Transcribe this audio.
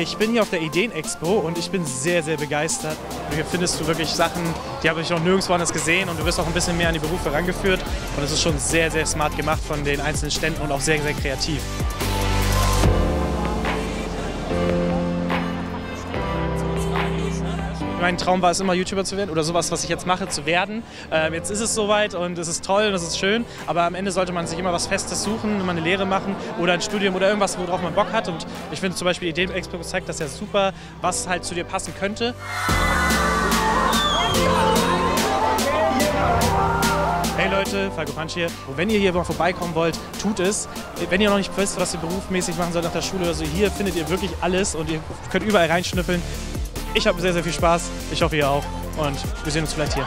Ich bin hier auf der Ideen-Expo und ich bin sehr, sehr begeistert. Hier findest du wirklich Sachen, die habe ich noch nirgendwo anders gesehen und du wirst auch ein bisschen mehr an die Berufe herangeführt. Und es ist schon sehr, sehr smart gemacht von den einzelnen Ständen und auch sehr, sehr kreativ. Mein Traum war es immer, YouTuber zu werden oder sowas, was ich jetzt mache, zu werden. Ähm, jetzt ist es soweit und es ist toll und es ist schön, aber am Ende sollte man sich immer was Festes suchen, immer eine Lehre machen oder ein Studium oder irgendwas, worauf man Bock hat. Und ich finde zum Beispiel die Ideen-Expo zeigt das ja super, was halt zu dir passen könnte. Hey Leute, Falco Punch hier. Und wenn ihr hier mal vorbeikommen wollt, tut es. Wenn ihr noch nicht wisst, was ihr berufsmäßig machen sollt nach der Schule oder so, hier findet ihr wirklich alles und ihr könnt überall reinschnüffeln. Ich habe sehr, sehr viel Spaß. Ich hoffe, ihr auch. Und wir sehen uns vielleicht hier.